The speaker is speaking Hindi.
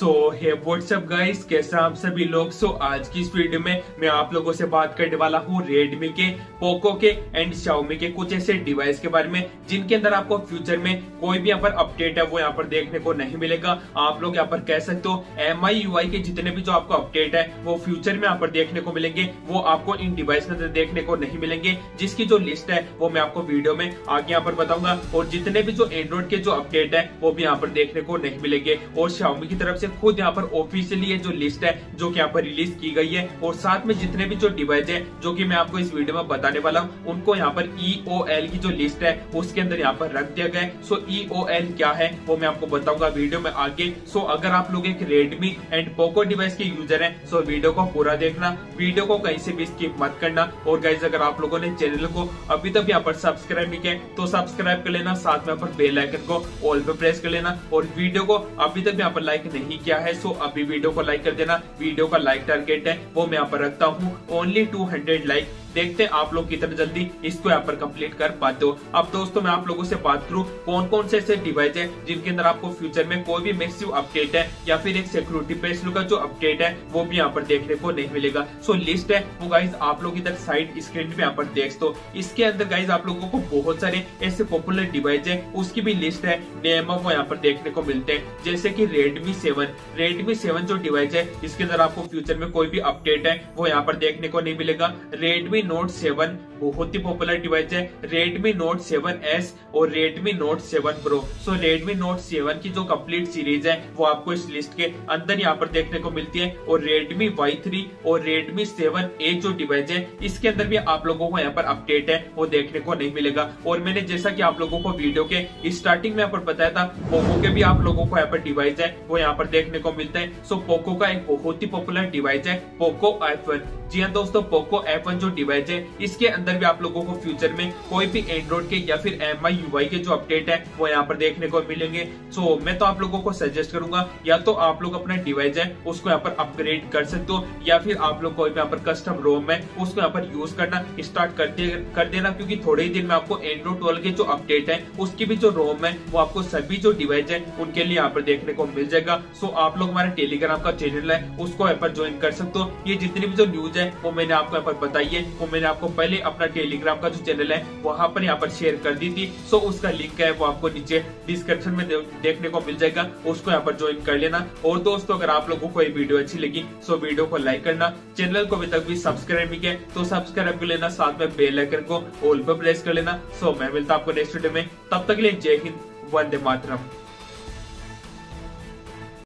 है व्हाट्सअप गाइस कैसे आप सभी लोग? सो आज की इस वीडियो में मैं आप लोगों से बात करने वाला हूँ रेडमी के पोको के एंड शाओमी के कुछ ऐसे डिवाइस के बारे में, जिनके अंदर आपको फ्यूचर में कोई भी यहाँ पर अपडेट है, वो यहाँ पर देखने को नहीं मिलेगा। आप लोग यहाँ पर कह सकते हो एम आई यू आई के जितने भी जो आपको अपडेट है, वो फ्यूचर में यहाँ पर देखने को मिलेंगे। वो आपको इन डिवाइस के अंदर देखने को नहीं मिलेंगे। जिसकी जो लिस्ट है, वो मैं आपको वीडियो में आगे यहाँ पर बताऊँगा। और जितने भी जो एंड्रॉइड के जो अपडेट है, वो भी यहाँ पर देखने को नहीं मिलेंगे। और शाओमी की तरफ़ से खुद यहाँ पर ऑफिशियली जो लिस्ट है, जो कि यहाँ पर रिलीज़ की गई है। और साथ में जितने भी जो डिवाइस है, जो कि मैं आपको इस वीडियो में बताने वाला हूँ, उनको यहाँ पर ईओएल की जो लिस्ट है, उसके अंदर यहाँ पर रख दिया गया है। सो ई क्या है, वो मैं आपको बताऊँगा वीडियो में आगे। सो अगर आप लोग एक रेडमी एंड पोको डिवाइस के यूज़र है सो वीडियो को पूरा देखना वीडियो को कहीं से भी स्किप मत करना। और गाइज़ अगर आप लोगों ने चैनल को अभी तक यहाँ पर सब्सक्राइब नहीं किया तो सब्सक्राइब कर लेना, साथ में यहाँ पर बेल आइकन को ऑल पे प्रेस कर लेना। और वीडियो को अभी तक यहाँ पर लाइक नहीं किया है सो अभी वीडियो को लाइक कर देना। वीडियो का लाइक टारगेट है, वो मैं यहाँ पर रखता हूँ। ओनली टू लाइक देखते हैं आप लोग कितने जल्दी इसको यहाँ पर कंप्लीट कर पाते हो। अब दोस्तों, मैं आप लोगों से बात करूँ कौन कौन से ऐसे डिवाइस है जिनके अंदर आपको फ्यूचर में कोई भी मैसिव अपडेट है या फिर एक सिक्योरिटी पेज का जो अपडेट है, वो भी यहाँ पर देखने को नहीं मिलेगा। सो लिस्ट है, वो गाइज़ आप लोग इधर साइड स्क्रीन पे यहाँ पर देख दो इसके अंदर गाइज़ आप लोगों को बहुत सारे ऐसे पॉपुलर डिवाइस है, उसकी भी लिस्ट है नेम वो यहाँ पर देखने को मिलते हैं। जैसे की रेडमी सेवन रेडमी सेवन जो डिवाइस है, इसके अंदर आपको फ्यूचर में कोई भी अपडेट है, वो यहाँ पर देखने को नहीं मिलेगा। रेडमी नोट सेवन बहुत ही पॉपुलर डिवाइस है, Redmi Note 7s और Redmi Note 7 Pro. सो Redmi Note 7 की जो कंप्लीट सीरीज़ है, वो आपको इस लिस्ट के अंदर यहाँ पर देखने को मिलती है और Redmi Y3 और Redmi 7a जो डिवाइस है, इसके अंदर भी आप लोगों को यहाँ पर अपडेट है, वो देखने को नहीं मिलेगा। और मैंने जैसा की आप लोगों को वीडियो के स्टार्टिंग में यहाँ पर बताया था पोको के भी आप लोगों को यहाँ पर डिवाइस है, वो यहाँ पर देखने को मिलता है। सो पोको का एक बहुत ही पॉपुलर डिवाइस है पोको एफ़ जी हाँ दोस्तों पोको एफ़ जो डिवाइस है, इसके अंदर भी आप लोगों को फ्यूचर में कोई भी एंड्रॉइड के या फिर एम आई के जो अपडेट है, वो यहाँ पर देखने को मिलेंगे। सो मैं तो आप लोगों को सजेस्ट करूँगा, या तो आप लोग अपना डिवाइस है, उसको यहाँ पर अपग्रेड कर सकते हो, या फिर आप लोग कोई यहाँ पर कस्टम रोम है, उसको यहाँ पर यूज़ करना स्टार्ट कर दे, कर देना, क्योंकि थोड़े ही दिन में आपको एंड्रॉइड ट्वेल्व के जो अपडेट है, उसकी भी जो रोम है, वो आपको सभी जो डिवाइस है, उनके लिए यहाँ पर देखने को मिल जाएगा। सो आप लोग हमारे टेलीग्राम का चैनल है, उसको यहाँ पर ज्वाइन कर सकते हो। ये जितनी भी जो न्यूज़ है, वो मैंने आपको यहाँ पर बताई है, वो मैंने आपको पहले अपना टेलीग्राम का जो चैनल है, वहाँ पर यहाँ पर शेयर कर दी थी। सो उसका लिंक है, वो आपको नीचे डिस्क्रिप्शन में देखने को मिल जाएगा। उसको यहाँ पर ज्वाइन कर लेना। और दोस्तों, अगर आप लोगों को ये वीडियो अच्छी लगी सो वीडियो को लाइक करना। चैनल को अभी तक भी सब्सक्राइब नहीं किया तो सब्सक्राइब कर लेना, साथ में बेल आइकन को ऑल पर प्रेस कर लेना। सो मैं मिलता आपको नेक्स्ट वीडियो में। तब तक के लिए जय हिंद, वंदे मातरम।